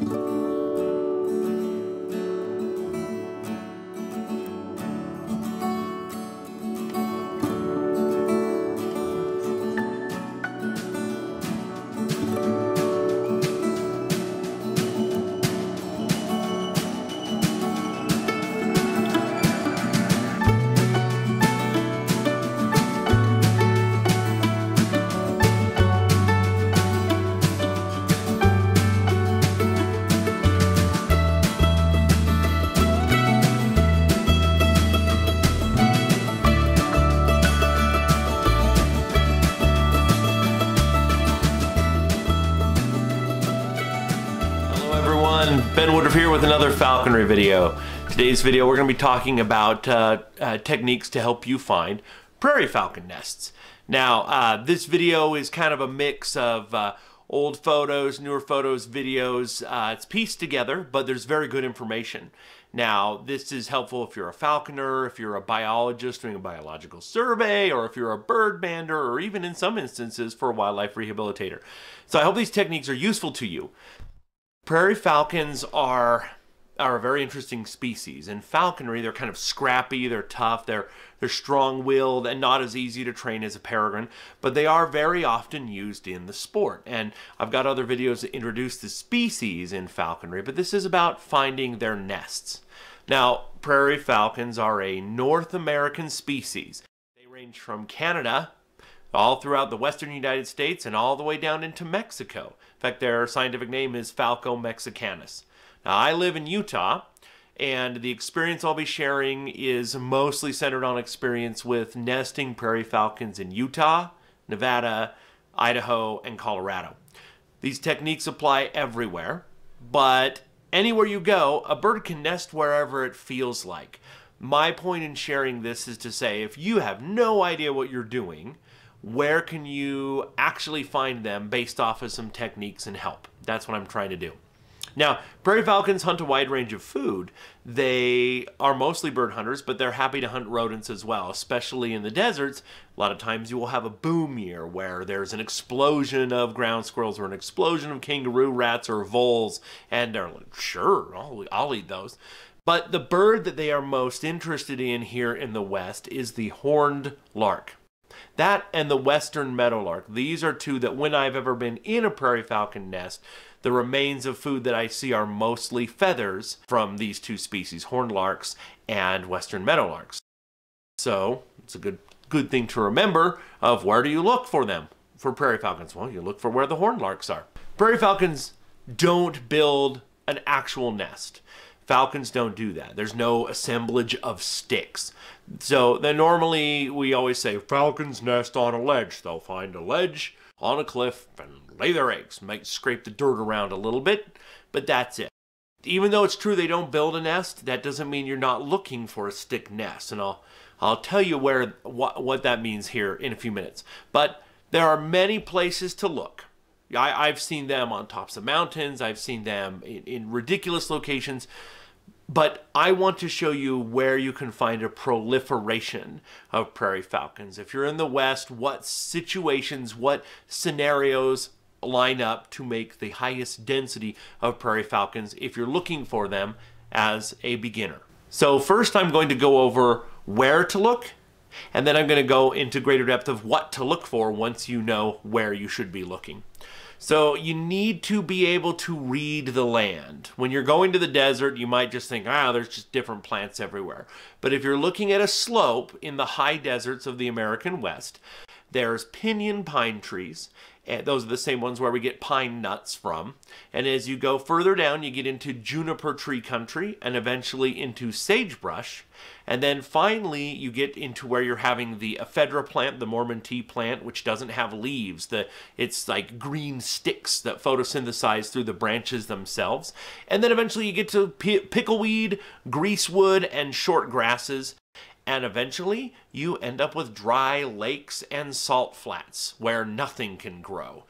everyone, Ben Woodruff here with another falconry video. Today's video we're going to be talking about uh, uh, techniques to help you find prairie falcon nests. Now uh, this video is kind of a mix of uh, old photos, newer photos, videos. Uh, it's pieced together but there's very good information. Now this is helpful if you're a falconer, if you're a biologist doing a biological survey, or if you're a bird bander, or even in some instances for a wildlife rehabilitator. So I hope these techniques are useful to you. Prairie falcons are are a very interesting species. In falconry, they're kind of scrappy, they're tough, they're they're strong-willed and not as easy to train as a peregrine, but they are very often used in the sport. And I've got other videos that introduce the species in falconry, but this is about finding their nests. Now, prairie falcons are a North American species. They range from Canada all throughout the western United States and all the way down into Mexico. In fact, their scientific name is Falco mexicanus. Now, I live in Utah, and the experience I'll be sharing is mostly centered on experience with nesting prairie falcons in Utah, Nevada, Idaho, and Colorado. These techniques apply everywhere, but anywhere you go, a bird can nest wherever it feels like. My point in sharing this is to say if you have no idea what you're doing, where can you actually find them based off of some techniques and help? That's what I'm trying to do. Now, prairie falcons hunt a wide range of food. They are mostly bird hunters, but they're happy to hunt rodents as well, especially in the deserts. A lot of times you will have a boom year where there's an explosion of ground squirrels or an explosion of kangaroo rats or voles, and they're like, sure, I'll, I'll eat those. But the bird that they are most interested in here in the West is the horned lark. That and the western meadowlark. These are two that when I've ever been in a prairie falcon nest, the remains of food that I see are mostly feathers from these two species, horned larks and western meadowlarks. So it's a good good thing to remember of where do you look for them for prairie falcons? Well, you look for where the horned larks are. Prairie falcons don't build an actual nest. Falcons don't do that. There's no assemblage of sticks. So then normally we always say falcons nest on a ledge. They'll find a ledge on a cliff and lay their eggs, might scrape the dirt around a little bit, but that's it. Even though it's true they don't build a nest, that doesn't mean you're not looking for a stick nest. And I'll I'll tell you where what what that means here in a few minutes. But there are many places to look. I, have seen them on tops of mountains. I've seen them in, in ridiculous locations. But I want to show you where you can find a proliferation of prairie falcons. If you're in the West, what situations, what scenarios line up to make the highest density of prairie falcons if you're looking for them as a beginner. So first I'm going to go over where to look and then I'm going to go into greater depth of what to look for once you know where you should be looking. So you need to be able to read the land. When you're going to the desert, you might just think, ah, there's just different plants everywhere. But if you're looking at a slope in the high deserts of the American West, there's pinyon pine trees and those are the same ones where we get pine nuts from. And as you go further down, you get into juniper tree country and eventually into sagebrush. And then finally, you get into where you're having the ephedra plant, the Mormon tea plant, which doesn't have leaves. The, it's like green sticks that photosynthesize through the branches themselves. And then eventually you get to pickleweed, greasewood, and short grasses and eventually you end up with dry lakes and salt flats where nothing can grow.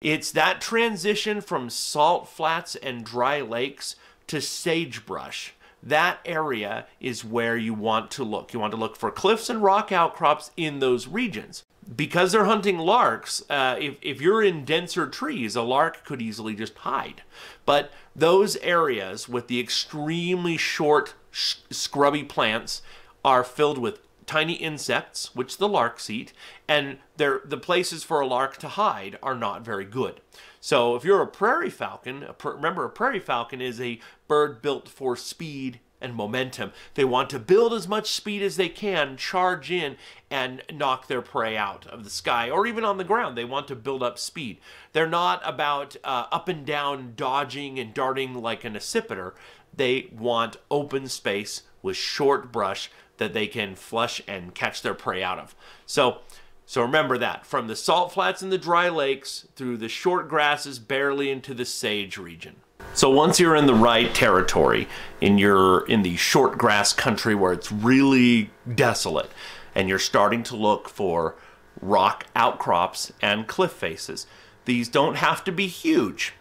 It's that transition from salt flats and dry lakes to sagebrush. That area is where you want to look. You want to look for cliffs and rock outcrops in those regions. because they're hunting larks, uh, if, if you're in denser trees, a lark could easily just hide. But those areas with the extremely short, scrubby plants are filled with tiny insects, which the larks eat, and the places for a lark to hide are not very good. So if you're a prairie falcon, remember a prairie falcon is a bird built for speed and momentum. They want to build as much speed as they can, charge in, and knock their prey out of the sky or even on the ground. They want to build up speed. They're not about uh, up and down dodging and darting like an accipiter. They want open space with short brush that they can flush and catch their prey out of. So, so remember that from the salt flats and the dry lakes through the short grasses barely into the sage region. So once you're in the right territory, in your in the short grass country where it's really desolate, and you're starting to look for rock outcrops and cliff faces, these don't have to be huge.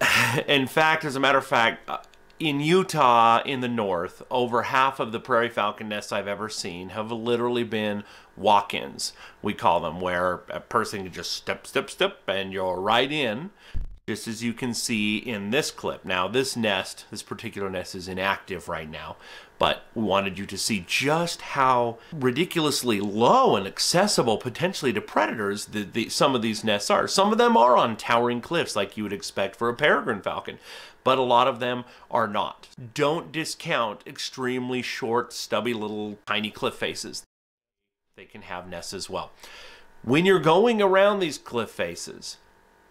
In fact, as a matter of fact, uh, in Utah in the north, over half of the prairie falcon nests I've ever seen have literally been walk-ins. We call them where a person can just step, step, step, and you're right in just as you can see in this clip. Now this nest, this particular nest is inactive right now, but we wanted you to see just how ridiculously low and accessible potentially to predators the, the, some of these nests are. Some of them are on towering cliffs like you would expect for a peregrine falcon, but a lot of them are not. Don't discount extremely short, stubby little tiny cliff faces. They can have nests as well. When you're going around these cliff faces,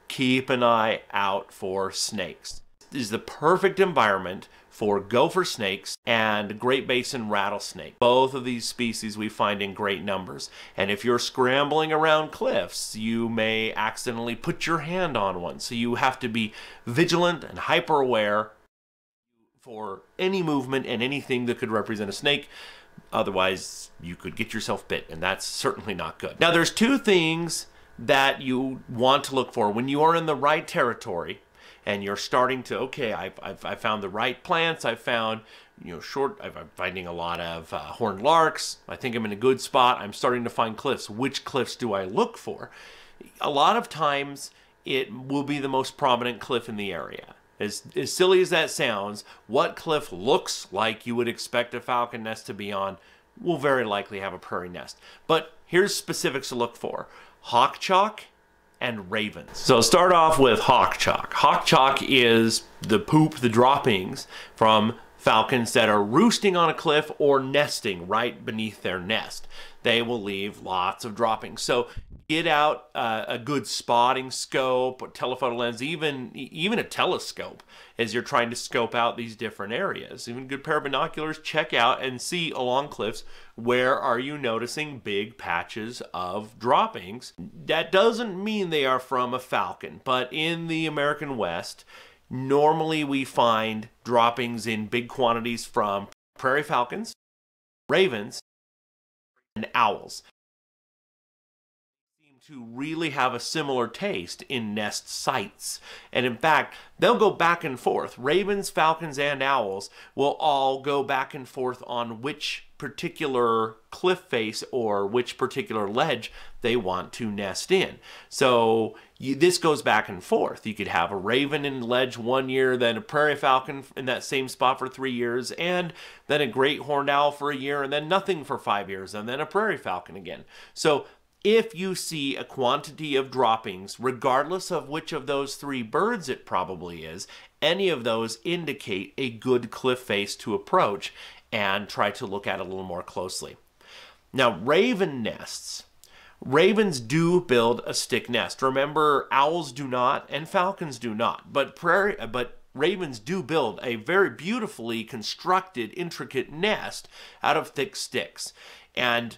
keep an eye out for snakes. This is the perfect environment for gopher snakes and Great Basin rattlesnake. Both of these species we find in great numbers. And if you're scrambling around cliffs, you may accidentally put your hand on one. So you have to be vigilant and hyper aware for any movement and anything that could represent a snake. Otherwise, you could get yourself bit, and that's certainly not good. Now, there's two things that you want to look for when you are in the right territory and you're starting to okay I've, I've, I've found the right plants. I've found you know short I'm finding a lot of uh, horned larks. I think I'm in a good spot. I'm starting to find cliffs. Which cliffs do I look for? A lot of times it will be the most prominent cliff in the area. As, as silly as that sounds what cliff looks like you would expect a falcon nest to be on will very likely have a prairie nest. But here's specifics to look for. Hawk chalk and ravens. So start off with hawk chalk. Hawk chalk is the poop, the droppings from falcons that are roosting on a cliff or nesting right beneath their nest. They will leave lots of droppings. So get out uh, a good spotting scope, a telephoto lens, even even a telescope as you're trying to scope out these different areas. Even good pair of binoculars, check out and see along cliffs where are you noticing big patches of droppings. That doesn't mean they are from a falcon, but in the American West, normally we find droppings in big quantities from prairie falcons, ravens, and owls Seem to really have a similar taste in nest sites. And in fact, they'll go back and forth. Ravens, falcons, and owls will all go back and forth on which particular cliff face or which particular ledge they want to nest in. So you, this goes back and forth. You could have a raven in ledge one year, then a prairie falcon in that same spot for three years, and then a great horned owl for a year, and then nothing for five years, and then a prairie falcon again. So if you see a quantity of droppings, regardless of which of those three birds it probably is, any of those indicate a good cliff face to approach and try to look at a little more closely. Now, raven nests. Ravens do build a stick nest. Remember, owls do not and falcons do not, but prairie, but ravens do build a very beautifully constructed, intricate nest out of thick sticks. And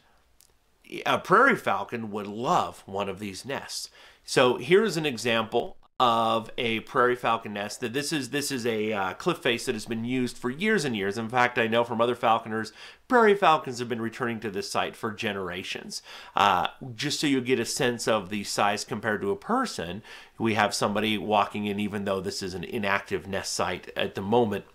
a prairie falcon would love one of these nests. So here's an example of a prairie falcon nest. That this is this is a uh, cliff face that has been used for years and years. In fact, I know from other falconers, prairie falcons have been returning to this site for generations. Uh, just so you get a sense of the size compared to a person, we have somebody walking in, even though this is an inactive nest site at the moment.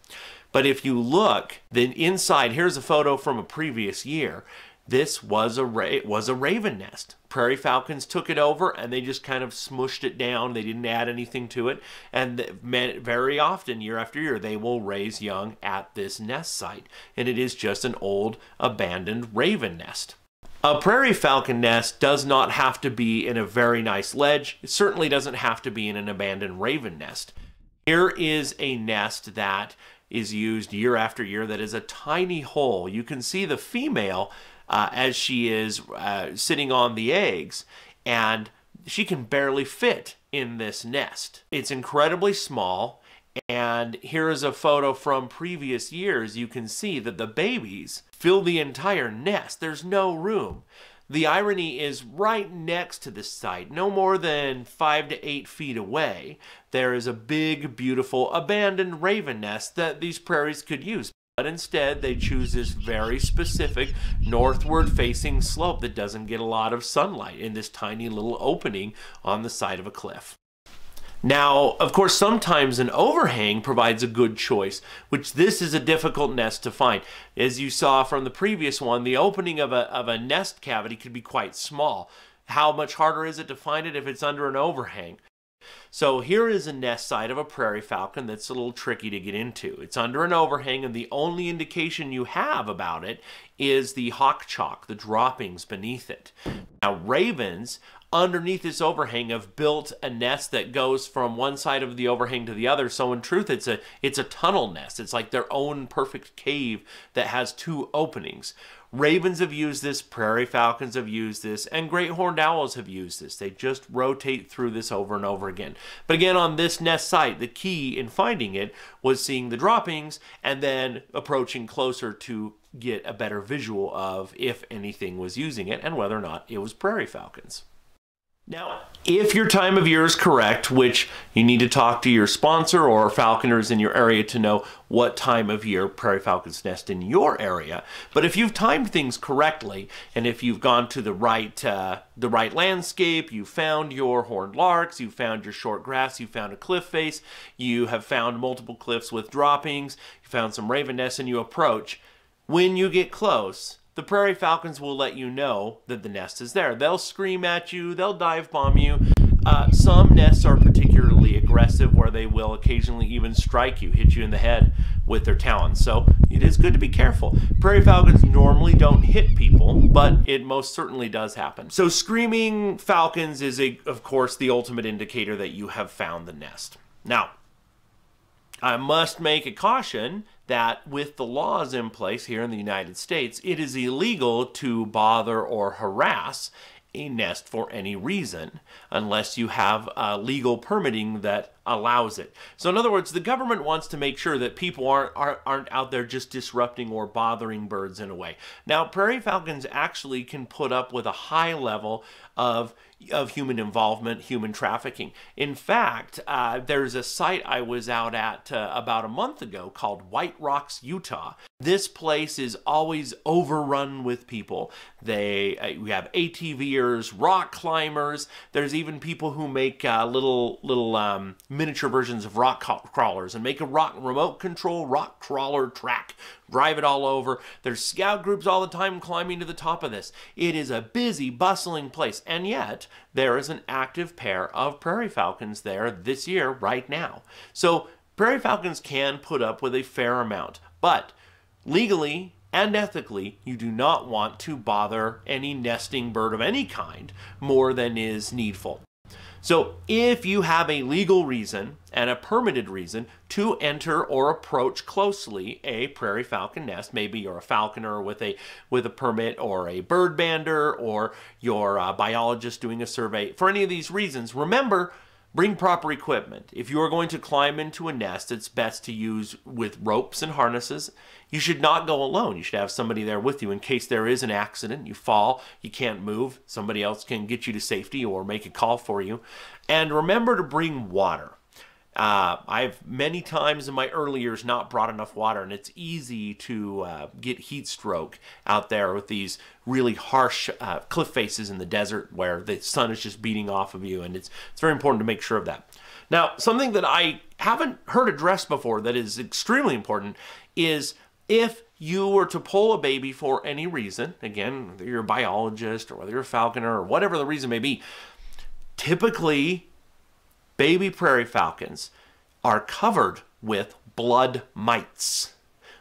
But if you look, then inside, here's a photo from a previous year this was a ra- was a raven nest. Prairie falcons took it over and they just kind of smushed it down. They didn't add anything to it, and very often, year after year, they will raise young at this nest site, and it is just an old abandoned raven nest. A prairie falcon nest does not have to be in a very nice ledge. It certainly doesn't have to be in an abandoned raven nest. Here is a nest that is used year after year that is a tiny hole. You can see the female uh, as she is uh, sitting on the eggs, and she can barely fit in this nest. It's incredibly small, and here is a photo from previous years. You can see that the babies fill the entire nest. There's no room. The irony is right next to this site, no more than five to eight feet away, there is a big, beautiful, abandoned raven nest that these prairies could use. But instead, they choose this very specific northward facing slope that doesn't get a lot of sunlight in this tiny little opening on the side of a cliff. Now, of course, sometimes an overhang provides a good choice, which this is a difficult nest to find. As you saw from the previous one, the opening of a, of a nest cavity could be quite small. How much harder is it to find it if it's under an overhang? So here is a nest site of a prairie falcon that's a little tricky to get into. It's under an overhang and the only indication you have about it is the hawk chalk, the droppings beneath it. Now ravens underneath this overhang have built a nest that goes from one side of the overhang to the other. So in truth, it's a it's a tunnel nest. It's like their own perfect cave that has two openings. Ravens have used this, prairie falcons have used this, and great horned owls have used this. They just rotate through this over and over again. But again, on this nest site, the key in finding it was seeing the droppings and then approaching closer to get a better visual of if anything was using it and whether or not it was prairie falcons. Now, if your time of year is correct, which you need to talk to your sponsor or falconers in your area to know what time of year prairie falcons nest in your area. But if you've timed things correctly, and if you've gone to the right uh, the right landscape, you found your horned larks, you found your short grass, you found a cliff face, you have found multiple cliffs with droppings, you found some raven nests, and you approach. When you get close, the prairie falcons will let you know that the nest is there. They'll scream at you, they'll dive bomb you. Uh, some nests are particularly aggressive where they will occasionally even strike you, hit you in the head with their talons. So it is good to be careful. Prairie falcons normally don't hit people, but it most certainly does happen. So screaming falcons is, a, of course, the ultimate indicator that you have found the nest. Now, I must make a caution that with the laws in place here in the United States, it is illegal to bother or harass a nest for any reason unless you have uh, legal permitting that allows it. So in other words, the government wants to make sure that people aren't, aren't, aren't out there just disrupting or bothering birds in a way. Now, prairie falcons actually can put up with a high level of of human involvement, human trafficking. In fact, uh, there's a site I was out at uh, about a month ago called White Rocks, Utah. This place is always overrun with people. They uh, we have ATVers, rock climbers. There's even people who make uh, little little um, miniature versions of rock crawlers and make a rock remote control rock crawler track drive it all over. There's scout groups all the time climbing to the top of this. It is a busy, bustling place, and yet there is an active pair of prairie falcons there this year, right now. So prairie falcons can put up with a fair amount, but legally and ethically, you do not want to bother any nesting bird of any kind more than is needful. So if you have a legal reason and a permitted reason to enter or approach closely a prairie falcon nest, maybe you're a falconer with a with a permit or a bird bander or you're a biologist doing a survey, for any of these reasons, remember Bring proper equipment. If you are going to climb into a nest, it's best to use with ropes and harnesses. You should not go alone. You should have somebody there with you in case there is an accident. You fall, you can't move, somebody else can get you to safety or make a call for you. And remember to bring water. Uh, I've many times in my early years not brought enough water, and it's easy to uh, get heat stroke out there with these really harsh uh, cliff faces in the desert where the sun is just beating off of you, and it's it's very important to make sure of that. Now, something that I haven't heard addressed before that is extremely important is If you were to pull a baby for any reason, again, whether you're a biologist or whether you're a falconer or whatever the reason may be, typically baby prairie falcons are covered with blood mites,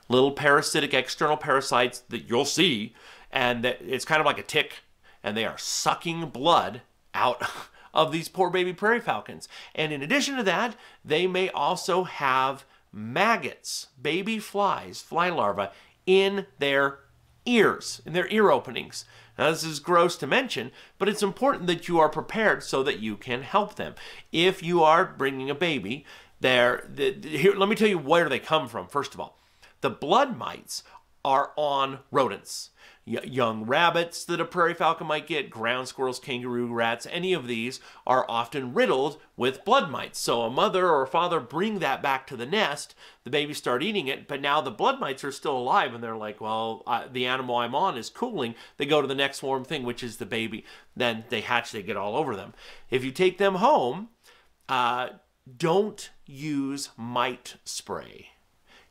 little parasitic external parasites that you'll see, and it's kind of like a tick, and they are sucking blood out of these poor baby prairie falcons. And in addition to that, they may also have maggots, baby flies, fly larvae, in their ears, in their ear openings. Now, this is gross to mention, but it's important that you are prepared so that you can help them. If you are bringing a baby, there, the, here, let me tell you where they come from, first of all. The blood mites are on rodents young rabbits that a prairie falcon might get, ground squirrels, kangaroo rats, any of these are often riddled with blood mites. So a mother or a father bring that back to the nest, the babies start eating it, but now the blood mites are still alive and they're like, well, the animal I'm on is cooling. They go to the next warm thing, which is the baby. Then they hatch, they get all over them. If you take them home, uh, don't use mite spray.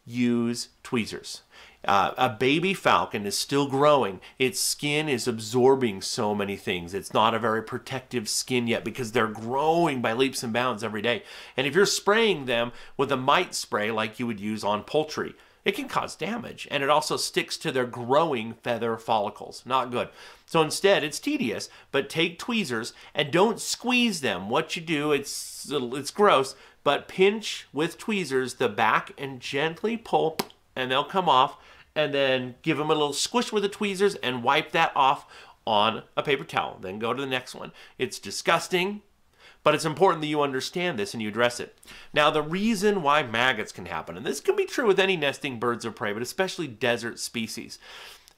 Use tweezers. Uh, a baby falcon is still growing. Its skin is absorbing so many things. It's not a very protective skin yet because they're growing by leaps and bounds every day. And if you're spraying them with a mite spray like you would use on poultry, it can cause damage and it also sticks to their growing feather follicles. Not good. So instead, it's tedious, but take tweezers and don't squeeze them. What you do, it's it's gross, but pinch with tweezers the back and gently pull and they'll come off and then give them a little squish with the tweezers and wipe that off on a paper towel. Then go to the next one. It's disgusting, but it's important that you understand this and you address it. Now, the reason why maggots can happen, and this can be true with any nesting birds of prey, but especially desert species,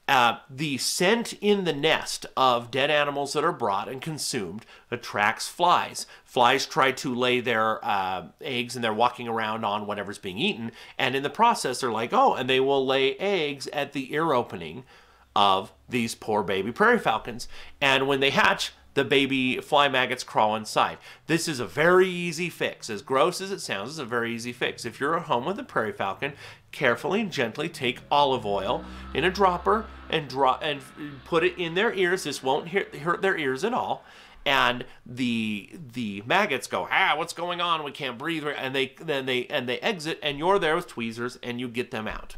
uh, the scent in the nest of dead animals that are brought and consumed attracts flies. Flies try to lay their uh, eggs and they're walking around on whatever's being eaten. And in the process, they're like, oh, and they will lay eggs at the ear opening of these poor baby prairie falcons. And when they hatch, the baby fly maggots crawl inside. This is a very easy fix. As gross as it sounds, it's a very easy fix. If you're at home with a prairie falcon, carefully and gently take olive oil in a dropper and drop and put it in their ears. This won't hurt their ears at all. And the the maggots go, ah, what's going on? We can't breathe. And they then they and they exit, and you're there with tweezers, and you get them out.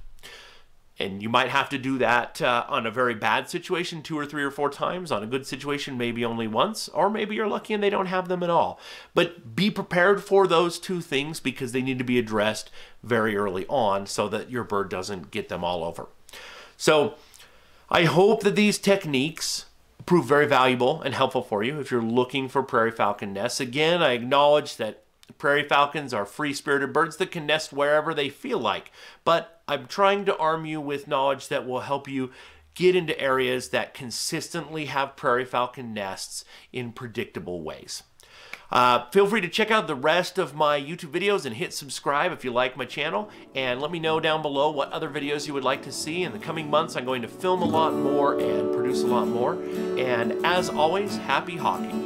And you might have to do that uh, on a very bad situation two or three or four times. On a good situation, maybe only once. Or maybe you're lucky and they don't have them at all. But be prepared for those two things because they need to be addressed very early on so that your bird doesn't get them all over. So I hope that these techniques prove very valuable and helpful for you if you're looking for prairie falcon nests. Again, I acknowledge that Prairie falcons are free spirited birds that can nest wherever they feel like, but I'm trying to arm you with knowledge that will help you get into areas that consistently have prairie falcon nests in predictable ways. Uh, feel free to check out the rest of my YouTube videos and hit subscribe if you like my channel. And let me know down below what other videos you would like to see. In the coming months, I'm going to film a lot more and produce a lot more. And as always, happy hawking.